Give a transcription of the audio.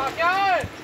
Mach